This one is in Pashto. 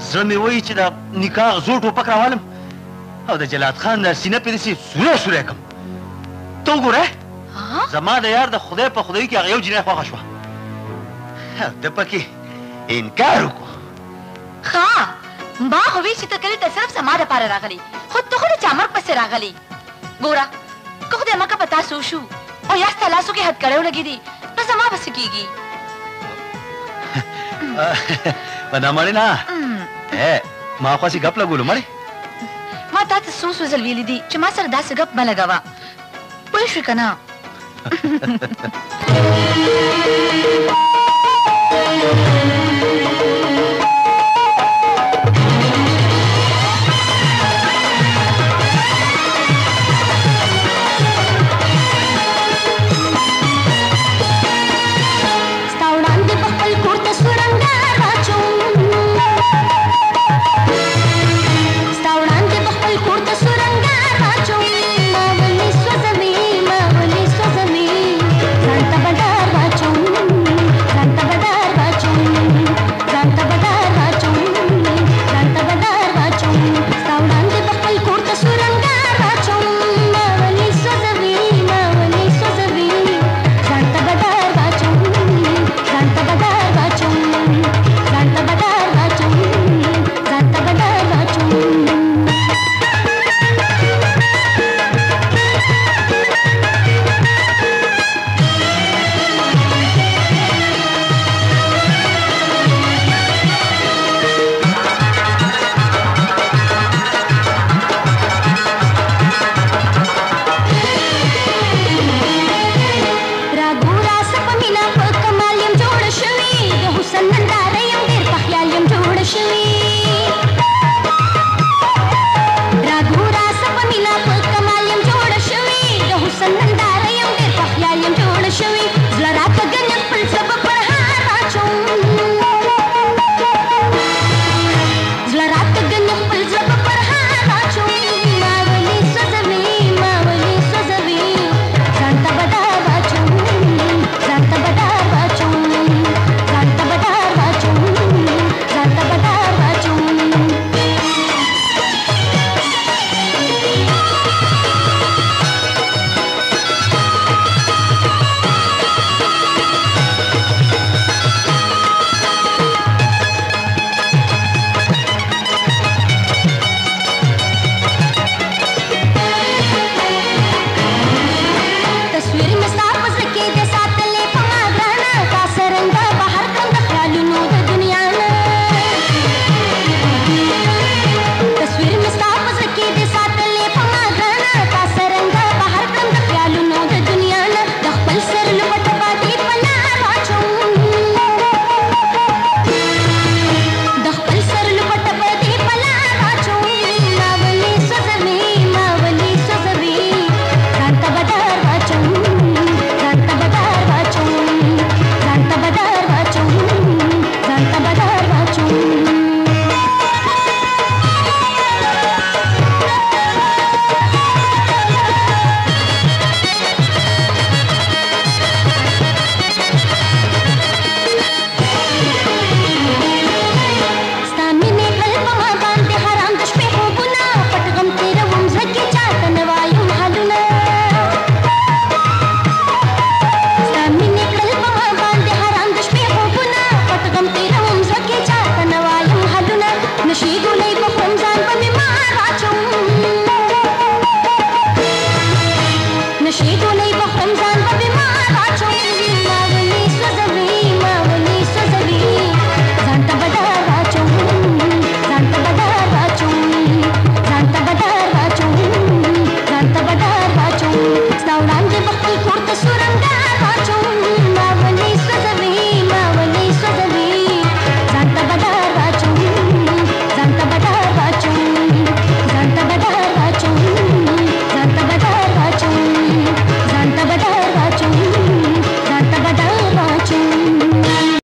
زړه مې وایي چې دا نکاح زوړ ټوپک راوالم او د جلات خان دا سینه پرې داسې سوری سوری کړم ته وګوره زما د یار د خدای په خدایي کې هغه یو جینۍ خوښه شوه ده پکې انکار وکړو ښه ما خو وی چې ته کلي ته صرف زما دپاره راغلی خو ته خو د چامر پسې راغلی ګوره که خدای مکه په تاسو وشو او یا ستا لاسو کې حد کړیو لګي دي نو زما پسې کېږي ونامړې نه اه ما خواسي غپ لګولو مړې ما تاسو سو سو ځل ویلې دي چې ما سره داسې غپ ملګوا پوه شو کنه Thank you.